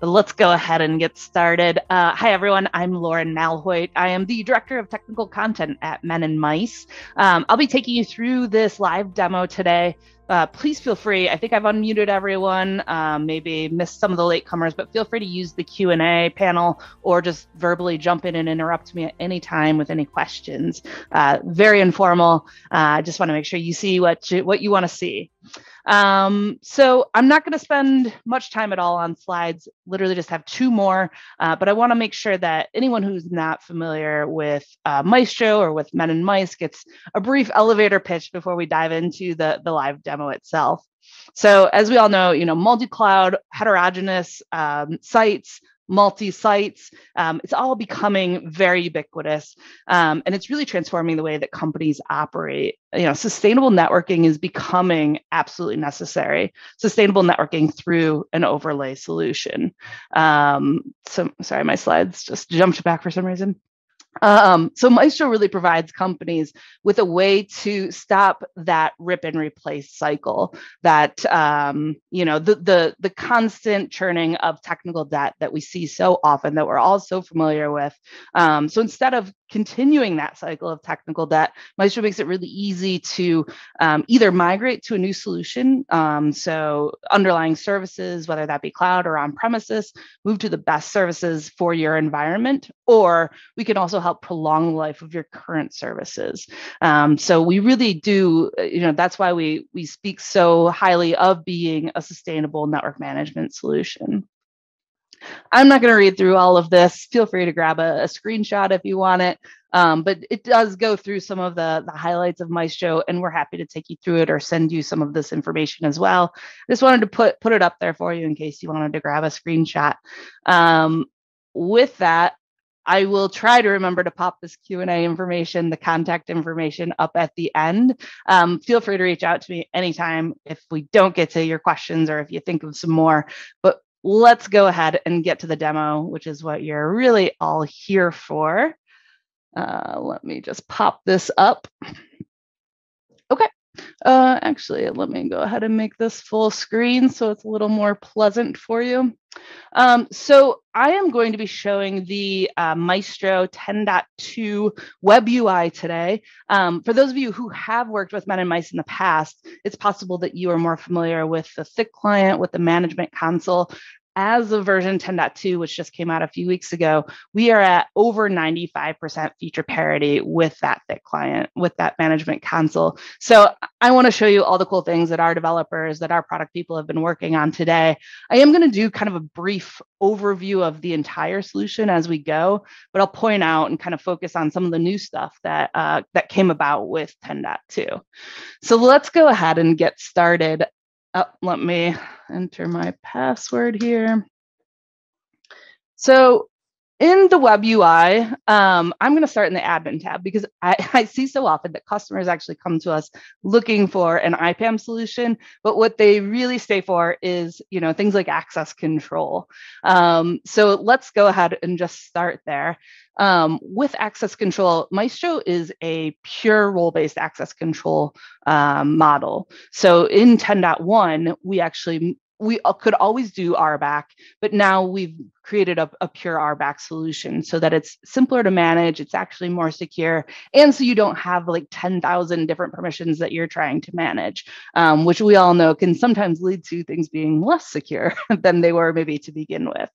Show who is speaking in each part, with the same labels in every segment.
Speaker 1: But let's go ahead and get started. Uh, hi, everyone. I'm Lauren Malhoit. I am the Director of Technical Content at Men and Mice. Um, I'll be taking you through this live demo today. Uh, please feel free. I think I've unmuted everyone. Um, maybe missed some of the latecomers, but feel free to use the Q and A panel or just verbally jump in and interrupt me at any time with any questions. Uh, very informal. Uh, I just want to make sure you see what you, what you want to see. Um, so I'm not going to spend much time at all on slides, literally just have two more, uh, but I want to make sure that anyone who's not familiar with uh, Micetro or with Men and Mice gets a brief elevator pitch before we dive into the, the live demo itself. So as we all know, you know, multi-cloud, heterogeneous um, sites, multi sites. Um, it's all becoming very ubiquitous. Um, and it's really transforming the way that companies operate. You know, sustainable networking is becoming absolutely necessary. Sustainable networking through an overlay solution. Um, so, sorry, my slides just jumped back for some reason. Um, so Micetro really provides companies with a way to stop that rip and replace cycle, that um, you know the the the constant churning of technical debt that we see so often that we're all so familiar with. Um, so instead of continuing that cycle of technical debt, Micetro makes it really easy to um, either migrate to a new solution, um, so underlying services, whether that be cloud or on premises, move to the best services for your environment, or we can also help prolong the life of your current services. Um, so we really do, uh, you know, that's why we we speak so highly of being a sustainable network management solution. I'm not going to read through all of this. Feel free to grab a, a screenshot if you want it. Um, but it does go through some of the, the highlights of Micetro, and we're happy to take you through it or send you some of this information as well. Just wanted to put put it up there for you in case you wanted to grab a screenshot. Um, with that, I will try to remember to pop this Q&A information, the contact information up at the end. Um, feel free to reach out to me anytime if we don't get to your questions or if you think of some more. But let's go ahead and get to the demo, which is what you're really all here for. Uh, let me just pop this up. Okay. Uh, actually, let me go ahead and make this full screen so it's a little more pleasant for you. Um, so I am going to be showing the uh, Micetro 10.2 web UI today. Um, for those of you who have worked with Men and Mice in the past, it's possible that you are more familiar with the thick client, with the management console, as of version 10.2, which just came out a few weeks ago, we are at over 95% feature parity with that thick client, with that management console. So I want to show you all the cool things that our developers, that our product people have been working on today. I am going to do kind of a brief overview of the entire solution as we go, but I'll point out and kind of focus on some of the new stuff that uh, that came about with 10.2. So let's go ahead and get started. Oh, let me enter my password here. So in the web UI, um, I'm going to start in the admin tab because I, I, see so often that customers actually come to us looking for an IPAM solution, but what they really stay for is, you know, things like access control. Um, so let's go ahead and just start there. Um, with access control, Micetro is a pure role-based access control um, model. So in 10.1, we actually we could always do RBAC, but now we've created a, a, pure RBAC solution so that it's simpler to manage, it's actually more secure, and so you don't have like 10,000 different permissions that you're trying to manage, um, which we all know can sometimes lead to things being less secure than they were maybe to begin with.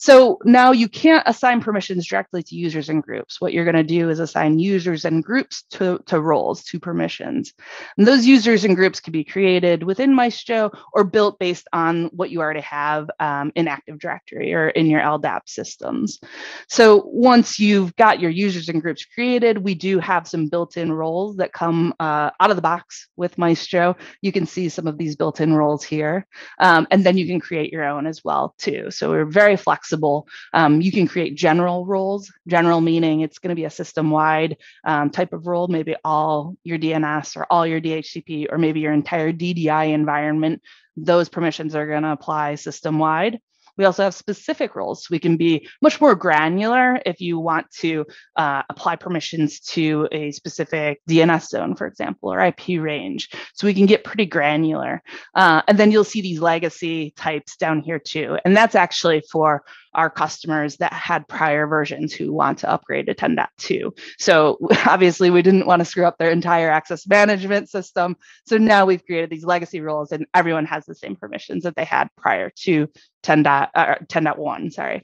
Speaker 1: So now you can't assign permissions directly to users and groups. What you're going to do is assign users and groups to, to roles, to permissions. And those users and groups can be created within Micetro or built based on what you already have um, in Active Directory or in your LDAP systems. So once you've got your users and groups created, we do have some built-in roles that come uh, out of the box with Micetro. You can see some of these built-in roles here. Um, and then you can create your own as well too. So we're very flexible flexible. Um, you can create general roles, general meaning it's going to be a system wide um, type of role, maybe all your DNS or all your DHCP or maybe your entire DDI environment. Those permissions are going to apply system wide. We also have specific roles. We can be much more granular if you want to uh, apply permissions to a specific DNS zone, for example, or IP range. So we can get pretty granular. Uh, and then you'll see these legacy types down here too. And that's actually for our customers that had prior versions who want to upgrade to 10.2. So obviously we didn't want to screw up their entire access management system. So now we've created these legacy roles and everyone has the same permissions that they had prior to 10. Dot, uh, 10.1, sorry.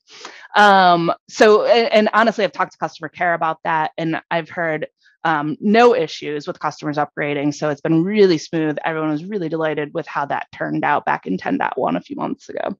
Speaker 1: Um, so, and, and honestly, I've talked to customer care about that and I've heard um, no issues with customers upgrading. So it's been really smooth. Everyone was really delighted with how that turned out back in 10.1 a few months ago.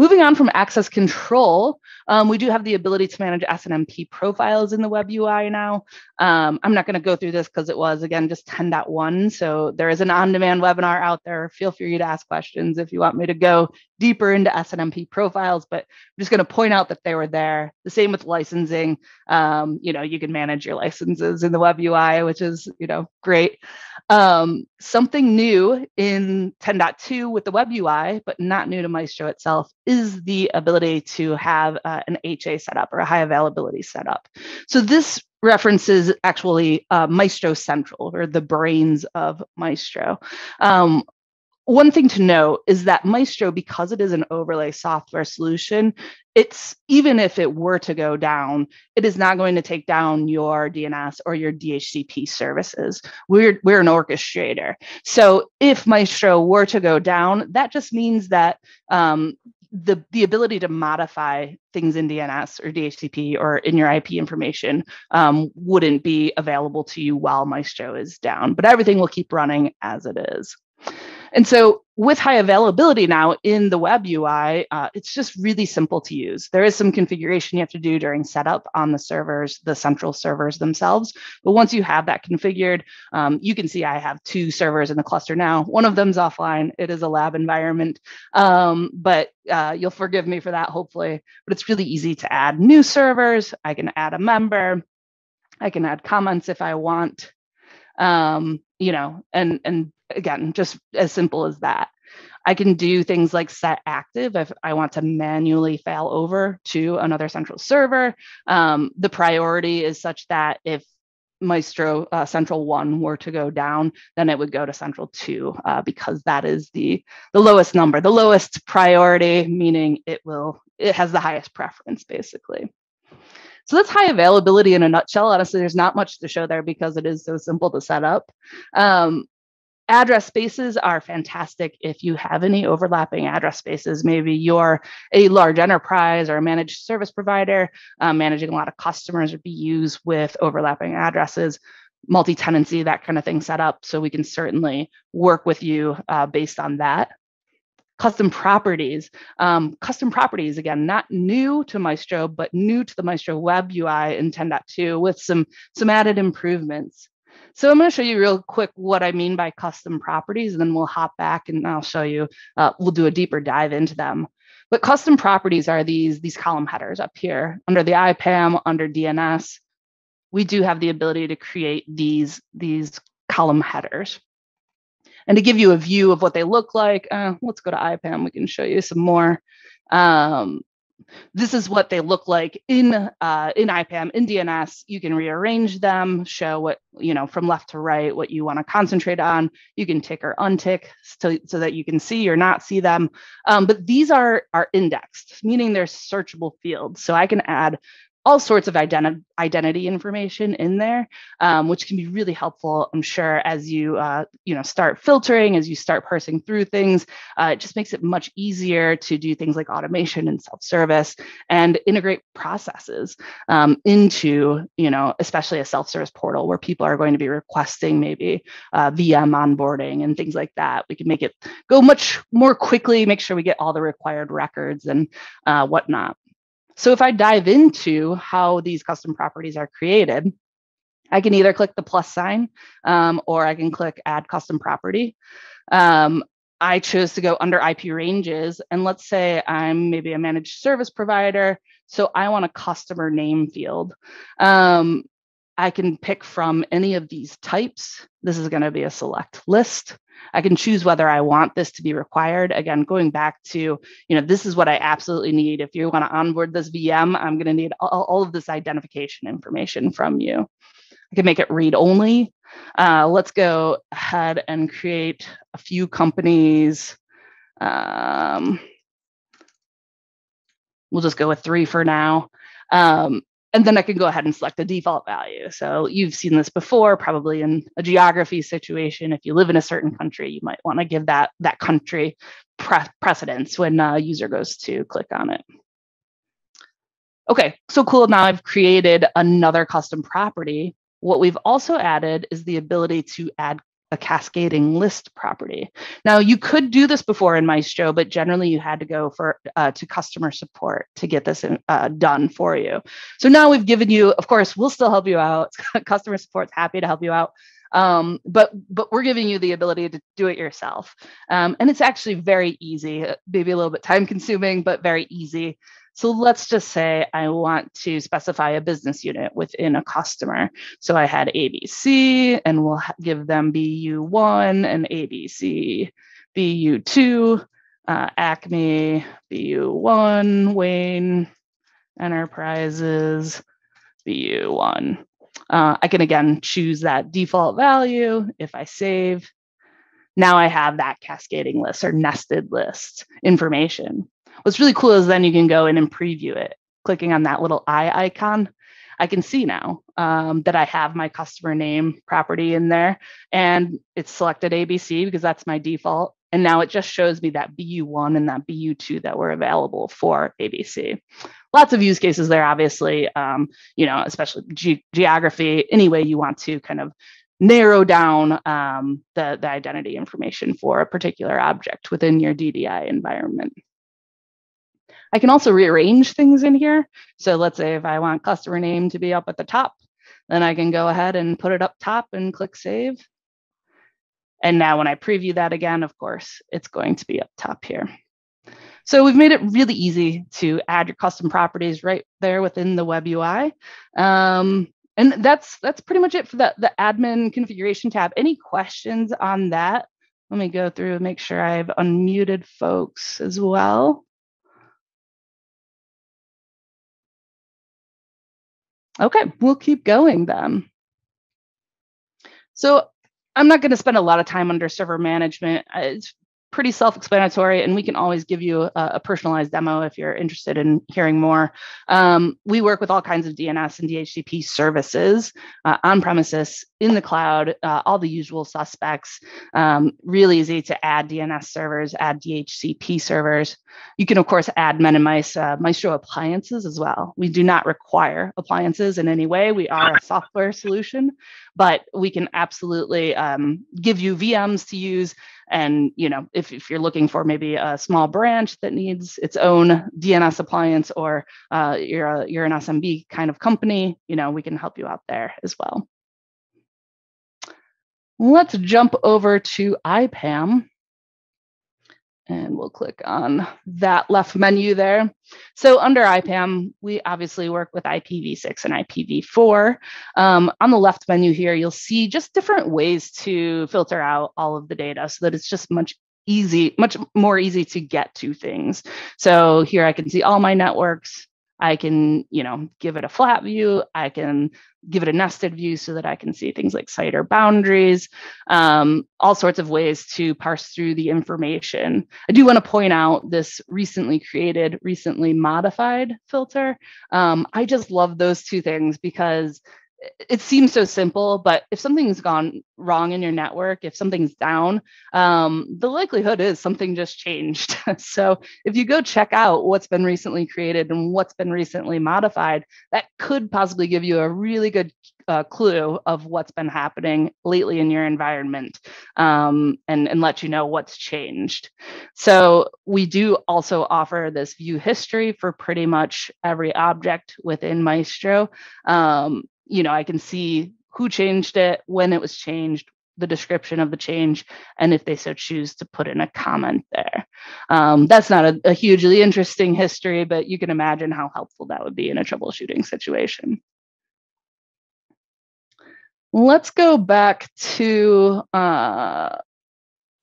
Speaker 1: Moving on from access control, um, we do have the ability to manage SNMP profiles in the web UI now. Um, I'm not going to go through this because it was, again, just 10.1. So there is an on-demand webinar out there. Feel free to ask questions if you want me to go deeper into SNMP profiles, but I'm just going to point out that they were there. The same with licensing. Um, you know, you can manage your licenses in the web UI, which is, you know, great. Um, something new in 10.2 with the web UI, but not new to Micetro itself, is the ability to have uh, an HA setup or a high availability setup. So this references actually uh, Micetro Central or the brains of Micetro. Um, one thing to note is that Micetro, because it is an overlay software solution, it's even if it were to go down, it is not going to take down your DNS or your DHCP services. We're we're an orchestrator. So if Micetro were to go down, that just means that um, the the ability to modify things in DNS or DHCP or in your IP information um, wouldn't be available to you while Micetro is down, but everything will keep running as it is. And so with high availability now in the web UI, uh, it's just really simple to use. There is some configuration you have to do during setup on the servers, the central servers themselves. But once you have that configured, um, you can see I have two servers in the cluster now. One of them's offline. It is a lab environment, um, but uh, you'll forgive me for that, hopefully. But it's really easy to add new servers. I can add a member. I can add comments if I want. Um, you know, and and again, just as simple as that. I can do things like set active if I want to manually fail over to another central server. Um, the priority is such that if Micetro uh, Central 1 were to go down, then it would go to Central 2 uh, because that is the, the lowest number, the lowest priority, meaning it will it has the highest preference basically. So that's high availability in a nutshell. Honestly, there's not much to show there because it is so simple to set up. Um, address spaces are fantastic if you have any overlapping address spaces. Maybe you're a large enterprise or a managed service provider um, managing a lot of customers or BUs with overlapping addresses, multi tenancy, that kind of thing set up. So we can certainly work with you uh, based on that. Custom properties. Um, custom properties, again, not new to Micetro, but new to the Micetro web UI in 10.2 with some, some added improvements. So I'm going to show you real quick what I mean by custom properties, and then we'll hop back and I'll show you, uh, we'll do a deeper dive into them. But custom properties are these, these column headers up here under the IPAM, under DNS. We do have the ability to create these, these column headers. And to give you a view of what they look like, uh, let's go to IPAM. We can show you some more. Um, this is what they look like in uh, in IPAM in DNS. You can rearrange them, show what you know from left to right, what you want to concentrate on. You can tick or untick so, so that you can see or not see them. Um, but these are are indexed, meaning they're searchable fields. So I can add all sorts of identi- identity information in there, um, which can be really helpful, I'm sure, as you uh, you know start filtering, as you start parsing through things. Uh, it just makes it much easier to do things like automation and self-service and integrate processes um, into you know especially a self-service portal where people are going to be requesting maybe uh, VM onboarding and things like that. We can make it go much more quickly, make sure we get all the required records and uh, whatnot. So if I dive into how these custom properties are created, I can either click the plus sign um, or I can click add custom property. Um, I chose to go under IP ranges. And let's say I'm maybe a managed service provider. So I want a customer name field. Um, I can pick from any of these types. This is going to be a select list. I can choose whether I want this to be required. Again, going back to, you know, this is what I absolutely need. If you want to onboard this VM, I'm going to need all, all, of this identification information from you. I can make it read only. Uh, let's go ahead and create a few companies. Um, we'll just go with three for now. Um, and then I can go ahead and select a default value. So you've seen this before, probably in a geography situation. If you live in a certain country, you might want to give that, that country pre- precedence when a user goes to click on it. Okay, so cool. Now I've created another custom property. What we've also added is the ability to add a cascading list property. Now you could do this before in Micetro, but generally you had to go for uh, to customer support to get this in, uh, done for you. So now we've given you, of course, we'll still help you out. customer support's happy to help you out. Um, but but we're giving you the ability to do it yourself, um, and it's actually very easy. Maybe a little bit time consuming, but very easy. So let's just say I want to specify a business unit within a customer. So I had ABC and we'll give them BU1 and ABC, BU2, uh, Acme, BU1, Wayne, Enterprises, BU1. Uh, I can again choose that default value if I save. Now I have that cascading list or nested list information. What's really cool is then you can go in and preview it. Clicking on that little eye icon, I can see now um, that I have my customer name property in there and it's selected ABC because that's my default. And now it just shows me that BU1 and that BU2 that were available for ABC. Lots of use cases there, obviously, um, you know, especially ge- geography, any way you want to kind of narrow down um, the, the identity information for a particular object within your DDI environment. I can also rearrange things in here. So let's say if I want customer name to be up at the top, then I can go ahead and put it up top and click save. And now when I preview that again, of course, it's going to be up top here. So we've made it really easy to add your custom properties right there within the web UI. Um, and that's that's pretty much it for the, the admin configuration tab. Any questions on that? Let me go through and make sure I've unmuted folks as well. Okay, we'll keep going then. So I'm not going to spend a lot of time under server management. It's pretty self-explanatory and we can always give you a, a, personalized demo if you're interested in hearing more um, we work with all kinds of dns and dhcp services uh, on premises in the cloud uh, all the usual suspects um, really easy to add dns servers add dhcp servers. You can of course add men and mice uh, Micetro appliances as well. We do not require appliances in any way. We are a software solution but we can absolutely um, give you vms to use. And you know, if, if you're looking for maybe a small branch that needs its own DNS appliance, or uh, you're a, you're an SMB kind of company, you know, we can help you out there as well. Let's jump over to IPAM. And we'll click on that left menu there. So under IPAM, we obviously work with IPv6 and IPv4. Um, on the left menu here, you'll see just different ways to filter out all of the data so that it's just much easy, much more easy to get to things. So here I can see all my networks, I can, you know, give it a flat view. I can give it a nested view so that I can see things like CIDR boundaries, um, all sorts of ways to parse through the information. I do want to point out this recently created, recently modified filter. Um, I just love those two things because it seems so simple, but if something's gone wrong in your network, if something's down, um, the likelihood is something just changed. so if you go check out what's been recently created and what's been recently modified, that could possibly give you a really good uh, clue of what's been happening lately in your environment um, and, and let you know what's changed. So we do also offer this view history for pretty much every object within Micetro. Um, you know, I can see who changed it, when it was changed, the description of the change, and if they so choose to put in a comment there. Um, that's not a, a hugely interesting history, but you can imagine how helpful that would be in a troubleshooting situation. Let's go back to uh,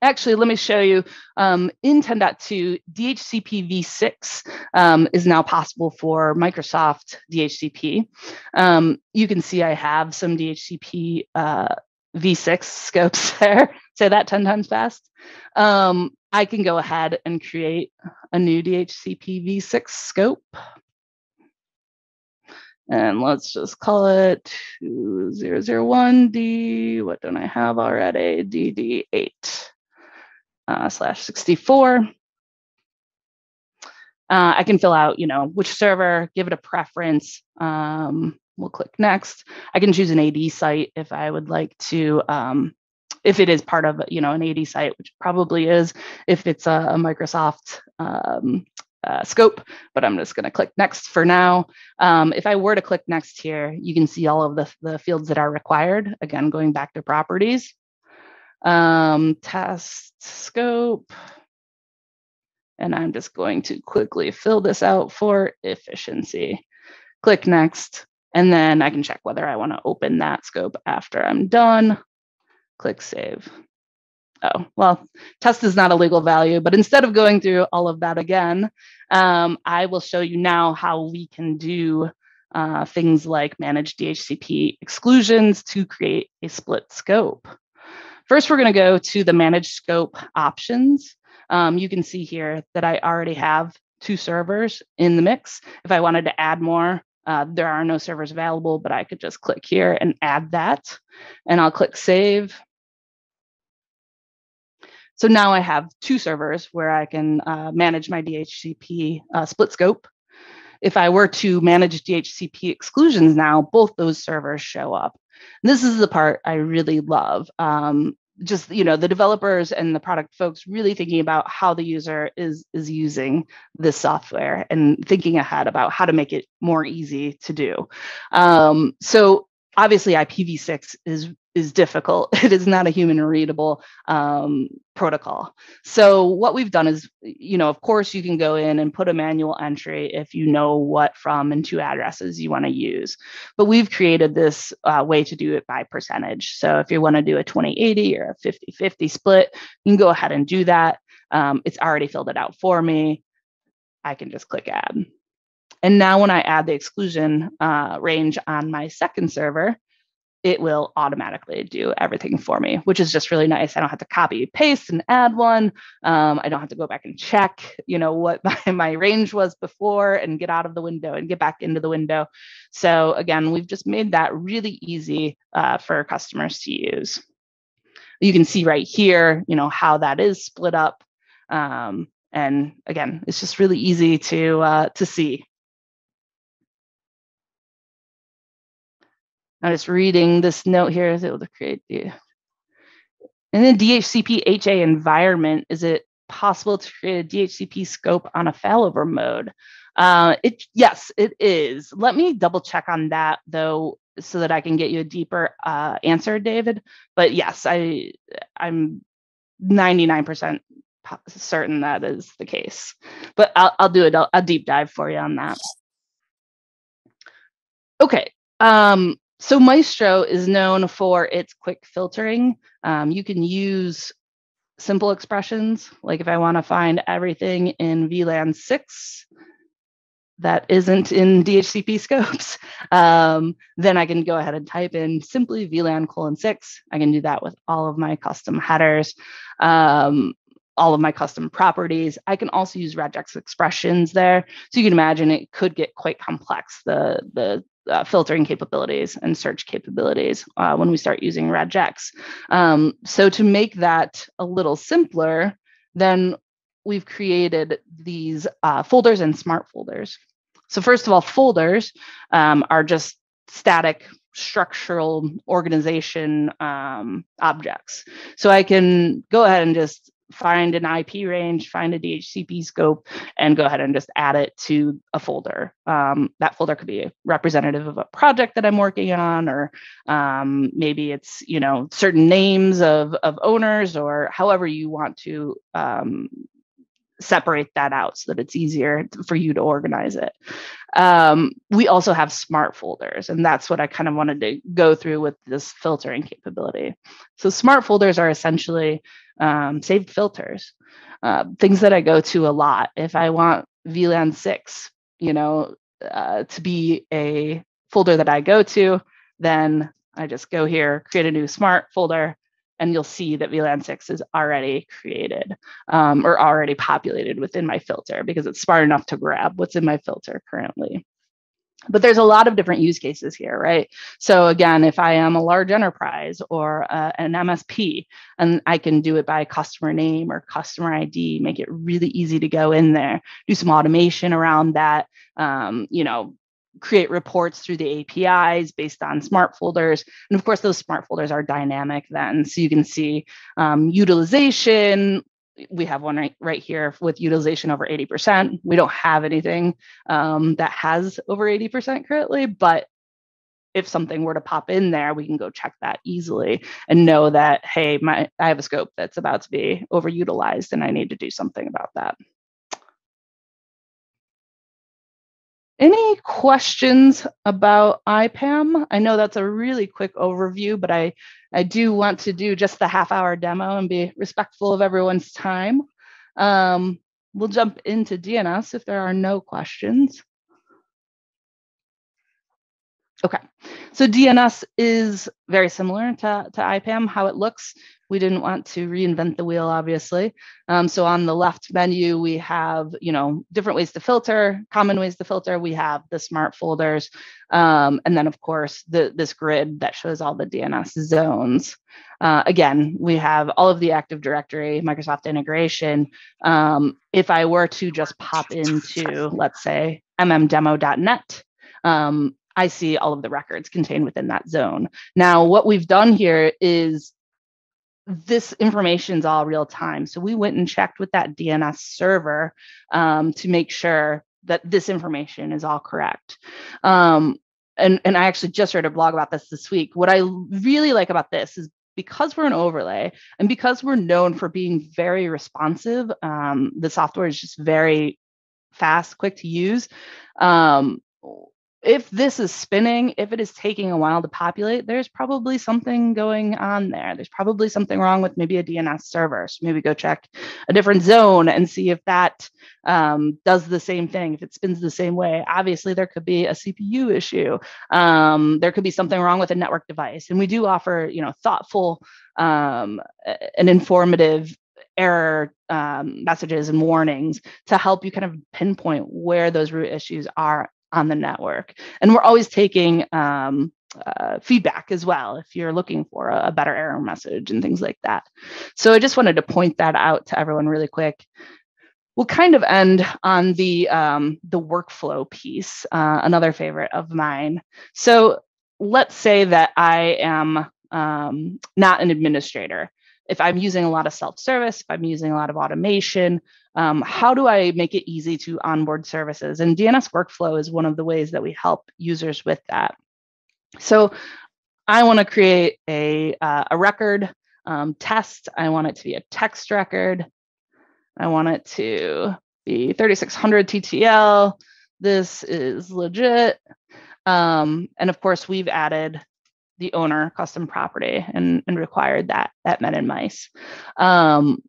Speaker 1: Actually, let me show you. Um, in 10.2, DHCP v6 um, is now possible for Microsoft DHCP. Um, you can see I have some DHCP uh, v6 scopes there. Say that 10 times fast. Um, I can go ahead and create a new DHCP v6 scope. And let's just call it 2001D. What don't I have already? DD8 uh, slash 64. Uh, I can fill out, you know, which server, give it a preference. Um, we'll click next. I can choose an AD site if I would like to, um, if it is part of, you know, an AD site, which probably is, if it's a, a Microsoft um, uh, scope, but I'm just going to click next for now. Um, if I were to click next here, you can see all of the, the fields that are required. Again, going back to properties um, test scope. And I'm just going to quickly fill this out for efficiency. Click next, and then I can check whether I want to open that scope after I'm done. Click save. Oh, well, test is not a legal value, but instead of going through all of that again, um, I will show you now how we can do uh, things like manage DHCP exclusions to create a split scope. First, we're going to go to the manage scope options. Um, you can see here that I already have two servers in the mix. If I wanted to add more, uh, there are no servers available, but I could just click here and add that. And I'll click save. So now I have two servers where I can uh, manage my DHCP uh, split scope. If I were to manage DHCP exclusions now, both those servers show up. And this is the part I really love. Um, just you know the developers and the product folks really thinking about how the user is is using this software and thinking ahead about how to make it more easy to do um, so obviously ipv6 is is difficult. It is not a human readable um, protocol. So what we've done is, you know, of course you can go in and put a manual entry if you know what from and to addresses you want to use. But we've created this uh, way to do it by percentage. So if you want to do a 2080 or a 50-50 split, you can go ahead and do that. Um, it's already filled it out for me. I can just click add. And now when I add the exclusion uh, range on my second server, it will automatically do everything for me, which is just really nice. I don't have to copy, paste, and add one. Um, I don't have to go back and check, you know, what my, my range was before and get out of the window and get back into the window. So again, we've just made that really easy uh, for customers to use. You can see right here, you know, how that is split up. Um, and again, it's just really easy to uh, to see. I'm just reading this note here. Is able to create the and then DHCP HA environment. Is it possible to create a DHCP scope on a failover mode? Uh, it yes, it is. Let me double check on that though, so that I can get you a deeper uh, answer, David. But yes, I I'm 99% certain that is the case. But I'll, I'll do it. I'll, a deep dive for you on that. Okay. Um, so Micetro is known for its quick filtering. Um, you can use simple expressions, like if I want to find everything in VLAN 6 that isn't in DHCP scopes, um, then I can go ahead and type in simply VLAN colon 6. I can do that with all of my custom headers. Um, all of my custom properties. I can also use regex expressions there. So you can imagine it could get quite complex, the, the uh, filtering capabilities and search capabilities uh, when we start using regex. Um, so to make that a little simpler, then we've created these uh, folders and smart folders. So first of all, folders um, are just static structural organization um, objects. So I can go ahead and just find an IP range, find a DHCP scope, and go ahead and just add it to a folder. Um, that folder could be representative of a project that I'm working on, or um, maybe it's you know certain names of of owners, or however you want to um, separate that out so that it's easier for you to organize it. Um, we also have smart folders, and that's what I kind of wanted to go through with this filtering capability. So, smart folders are essentially um, saved filters, uh, things that I go to a lot. If I want VLAN 6, you know, uh, to be a folder that I go to, then I just go here, create a new smart folder, and you'll see that VLAN 6 is already created um, or already populated within my filter because it's smart enough to grab what's in my filter currently. But there's a lot of different use cases here, right? So again, if I am a large enterprise or uh, an MSP, and I can do it by customer name or customer ID, make it really easy to go in there, do some automation around that, um, you know, create reports through the APIs based on smart folders. And of course, those smart folders are dynamic then. So you can see um, utilization. We have one right, right here with utilization over 80%. We don't have anything um, that has over 80% currently, but if something were to pop in there, we can go check that easily and know that, hey, my I have a scope that's about to be overutilized and I need to do something about that. Any questions about IPAM? I know that's a really quick overview, but I, I do want to do just the half hour demo and be respectful of everyone's time. Um, we'll jump into DNS if there are no questions. Okay, so DNS is very similar to, to IPAM, how it looks. We didn't want to reinvent the wheel, obviously. Um, so on the left menu, we have, you know, different ways to filter, common ways to filter. We have the smart folders. Um, and then of course, the, this grid that shows all the DNS zones. Uh, again, we have all of the Active Directory, Microsoft integration. Um, if I were to just pop into, let's say, mmdemo.net, um, I see all of the records contained within that zone. Now, what we've done here is this information is all real time. So we went and checked with that DNS server um, to make sure that this information is all correct. Um, and, and I actually just read a blog about this this week. What I really like about this is because we're an overlay and because we're known for being very responsive, um, the software is just very fast, quick to use. Um, if this is spinning, if it is taking a while to populate, there's probably something going on there. There's probably something wrong with maybe a DNS server. So maybe go check a different zone and see if that um, does the same thing, if it spins the same way. Obviously, there could be a CPU issue. Um, there could be something wrong with a network device. And we do offer, you know, thoughtful um, and informative error um, messages and warnings to help you kind of pinpoint where those root issues are on the network. And we're always taking um, uh, feedback as well if you're looking for a, a, better error message and things like that. So I just wanted to point that out to everyone really quick. We'll kind of end on the um, the workflow piece, uh, another favorite of mine. So let's say that I am um, not an administrator if I'm using a lot of self-service, if I'm using a lot of automation, um, how do I make it easy to onboard services? And DNS workflow is one of the ways that we help users with that. So I want to create a, uh, a record um, test. I want it to be a text record. I want it to be 3600 TTL. This is legit. Um, and of course, we've added the owner custom property and, and required that at men and mice. Um,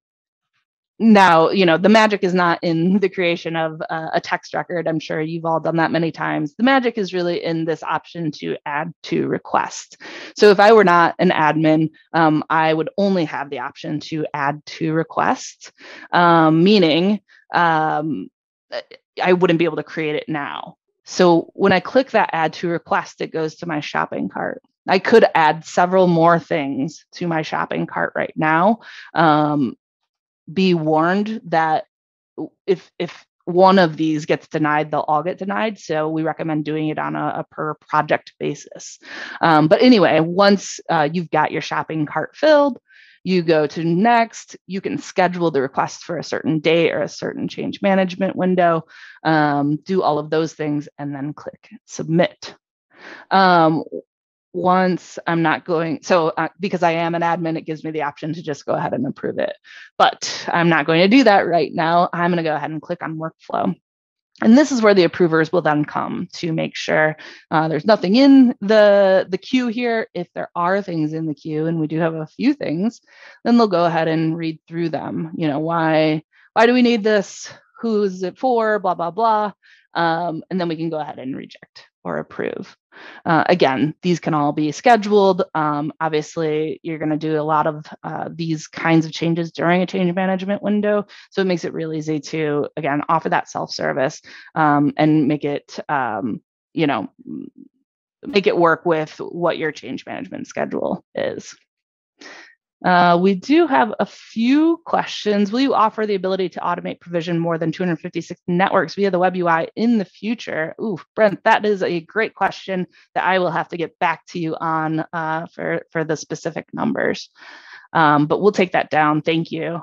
Speaker 1: now you know the magic is not in the creation of uh, a text record. I'm sure you've all done that many times. The magic is really in this option to add to request. So if i were not an admin um, i would only have the option to add to request. Um, meaning um, i wouldn't be able to create it now. So when i click that add to request it goes to my shopping cart I could add several more things to my shopping cart right now. Um, be warned that if if one of these gets denied, they'll all get denied. So we recommend doing it on a, a per project basis. Um, but anyway, once uh, you've got your shopping cart filled, you go to next. You can schedule the request for a certain date or a certain change management window, um, do all of those things, and then click submit. Um, once. I'm not going, so uh, because I am an admin, it gives me the option to just go ahead and approve it. But I'm not going to do that right now. I'm going to go ahead and click on workflow. And this is where the approvers will then come to make sure uh, there's nothing in the, the queue here. If there are things in the queue, and we do have a few things, then they'll go ahead and read through them. You know, why, why do we need this? Who's it for? Blah, blah, blah. Um, and then we can go ahead and reject or approve. Uh, again, these can all be scheduled. Um, obviously, you're going to do a lot of uh, these kinds of changes during a change management window. So it makes it really easy to, again, offer that self service um, and make it, um, you know, make it work with what your change management schedule is. Uh, we do have a few questions. Will you offer the ability to automate provision more than 256 networks via the web UI in the future? Ooh, Brent, that is a great question that I will have to get back to you on uh, for, for the specific numbers. Um, but we'll take that down. Thank you.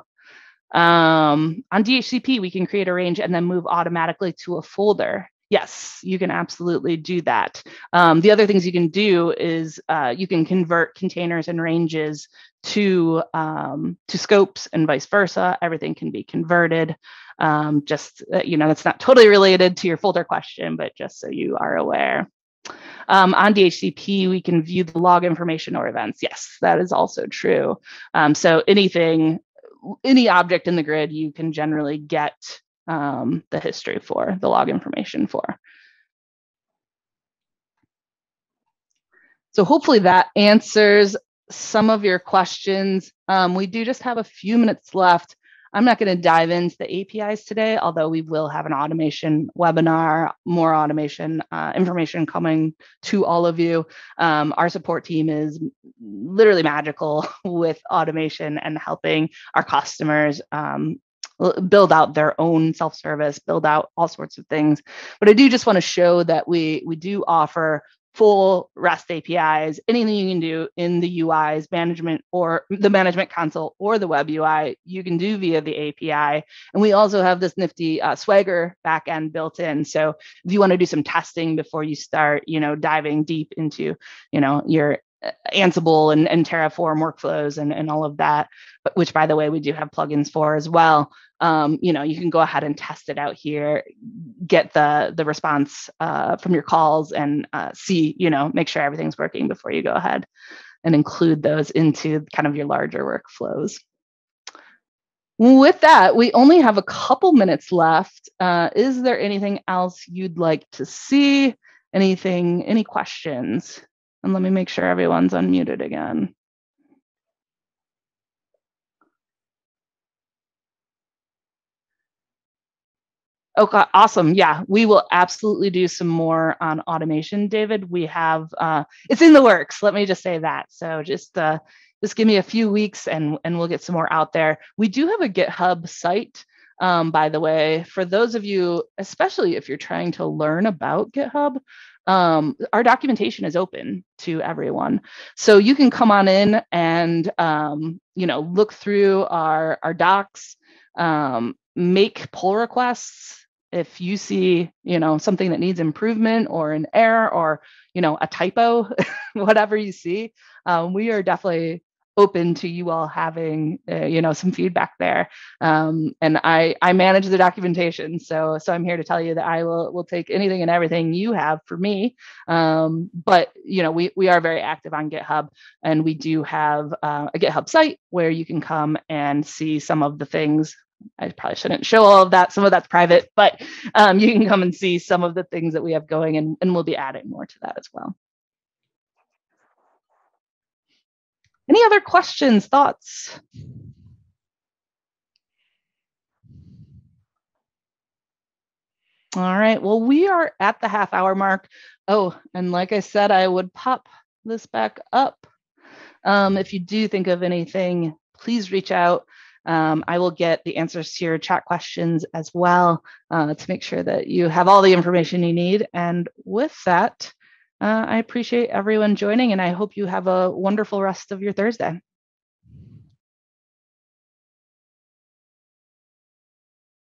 Speaker 1: Um, on DHCP, we can create a range and then move automatically to a folder. Yes, you can absolutely do that. Um, the other things you can do is uh, you can convert containers and ranges to um, to scopes and vice versa. Everything can be converted. Um, just uh, you know, that's not totally related to your folder question, but just so you are aware. Um, on DHCP, we can view the log information or events. Yes, that is also true. Um, so anything, any object in the grid, you can generally get um, the history for, the log information for. So hopefully that answers some of your questions. Um, we do just have a few minutes left. I'm not going to dive into the APIs today, although we will have an automation webinar, more automation uh, information coming to all of you. Um, our support team is literally magical with automation and helping our customers um, build out their own self-service, build out all sorts of things. But I do just want to show that we we do offer full REST APIs, anything you can do in the UIs management or the management console or the web UI, you can do via the API. And we also have this nifty uh, Swagger backend built in. So if you want to do some testing before you start, you know, diving deep into, you know, your Ansible and, and Terraform workflows and, and all of that, but which by the way, we do have plugins for as well. Um, you know, you can go ahead and test it out here, get the the response uh, from your calls and uh, see, you know, make sure everything's working before you go ahead and include those into kind of your larger workflows. With that, we only have a couple minutes left. Uh, is there anything else you'd like to see? Anything, any questions? And let me make sure everyone's unmuted again. Okay, awesome. Yeah, we will absolutely do some more on automation, David. We have uh, it's in the works. Let me just say that. So just uh, just give me a few weeks, and and we'll get some more out there. We do have a GitHub site, um, by the way, for those of you, especially if you're trying to learn about GitHub um, our documentation is open to everyone. So you can come on in and um, you know look through our our docs, um, make pull requests if you see you know something that needs improvement or an error or you know a typo, whatever you see. Um, we are definitely open to you all having uh, you know some feedback there um, and i i manage the documentation so so i'm here to tell you that i will will take anything and everything you have for me um, but you know we we are very active on github and we do have uh, a github site where you can come and see some of the things I probably shouldn't show all of that. Some of that's private, but um, you can come and see some of the things that we have going, and, and we'll be adding more to that as well. Any other questions, thoughts? All right, well, we are at the half hour mark. Oh, and like I said, I would pop this back up. Um, if you do think of anything, please reach out. Um, I will get the answers to your chat questions as well uh, to make sure that you have all the information you need. And with that, uh, I appreciate everyone joining, and I hope you have a wonderful rest of your Thursday.